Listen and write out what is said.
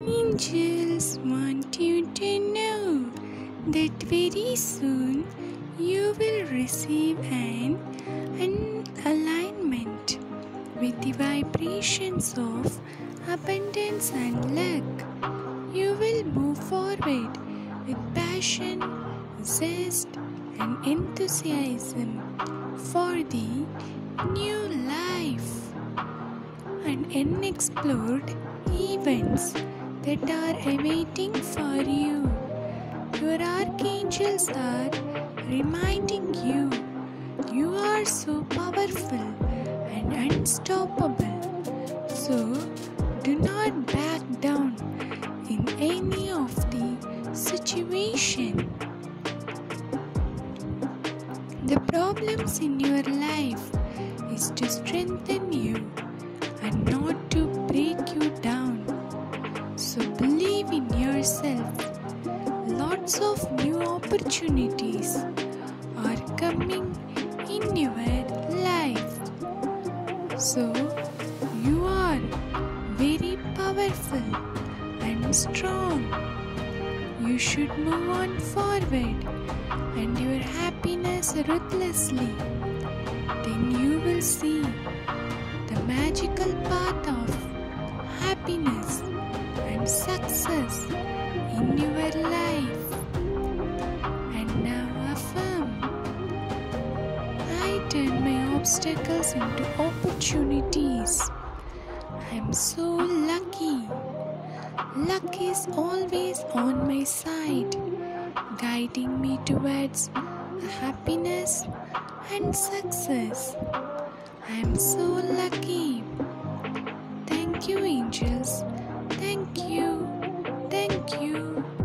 Angels want you to know that very soon you will receive an, an alignment with the vibrations of abundance and luck. You will move forward with passion, zest, and enthusiasm for the new life and unexplored events that are awaiting for you. Your archangels are reminding you you are so powerful and unstoppable. So do not back down in any of the situation. The problems in your life is to strengthen you and not to Lots of new opportunities are coming in your life. So you are very powerful and strong. You should move on forward and your happiness ruthlessly. Then you will see the magical path of happiness and success in your turn my obstacles into opportunities. I am so lucky. Luck is always on my side, guiding me towards happiness and success. I am so lucky. Thank you, angels. Thank you. Thank you.